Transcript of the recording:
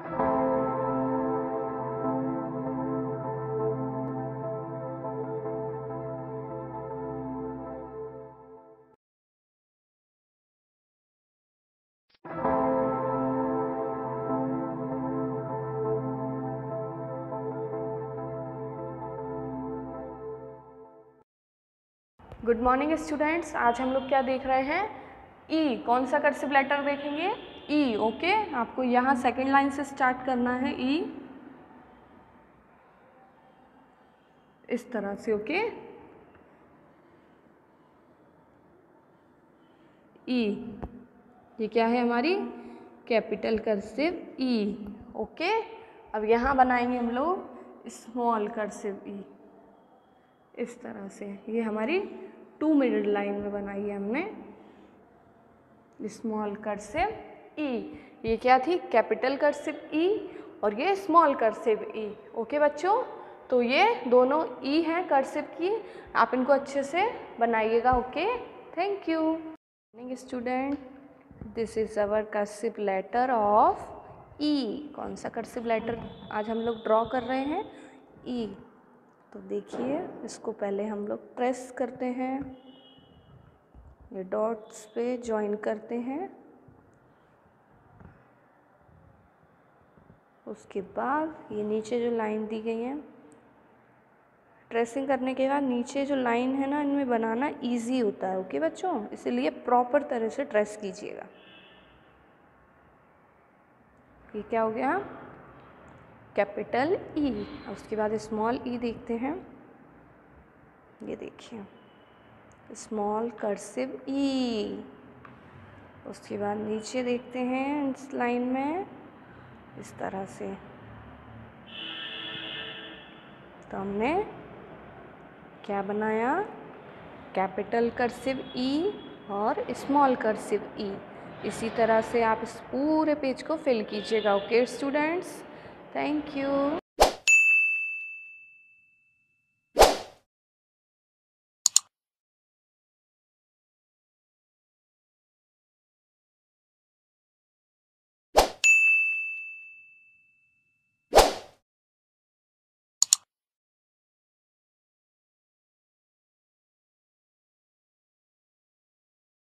Good morning students आज हम लोग क्या देख रहे हैं? ई e, कौन सा कर्सिव लेटर देखेंगे? ई e, ओके आपको यहाँ सेकेंड लाइन से स्टार्ट करना है ई e. इस तरह से ओके ई ये क्या है हमारी? कैपिटल कर्सिव ई ओके अब यहाँ बनाएँगे हम लोग स्मॉल कर्सिव ई इस तरह से। ये हमारी टू मिडल लाइन में बनाई है हमने। स्मॉल कर्सिव ई ये क्या थी? कैपिटल कर्सिव ई और ये स्मॉल कर्सिव ई ओके बच्चों? तो ये दोनों ई e हैं कर्सिव की। आप इनको अच्छे से बनाइएगा okay thank you morning student this is our cursive letter of E कौन सा कर्सिव लेटर आज हम लोग ड्रॉ कर रहे हैं? ई e. तो देखिए, इसको पहले हम लोग प्रेस करते हैं। ये डॉट्स पे ज्वाइन करते हैं। उसके बाद ये नीचे जो लाइन दी गई है ट्रेसिंग करने के बाद नीचे जो लाइन है ना, इनमें बनाना इजी होता है ओके बच्चों? इसीलिए प्रॉपर तरह से ट्रेस कीजिएगा। ये क्या हो गया? Capital E e। उसके बाद स्मॉल ई e देखते हैं। ये देखिए स्मॉल कर्सिव ई उसके बाद नीचे देखते हैं इस लाइन में। इस तरह से। तो हमने क्या बनाया? कैपिटल कर्सिव ई और स्मॉल कर्सिव ई इसी तरह से आप इस पूरे पेज को फिल कीजिएगा, ओके स्टूडेंट्स? Thank you.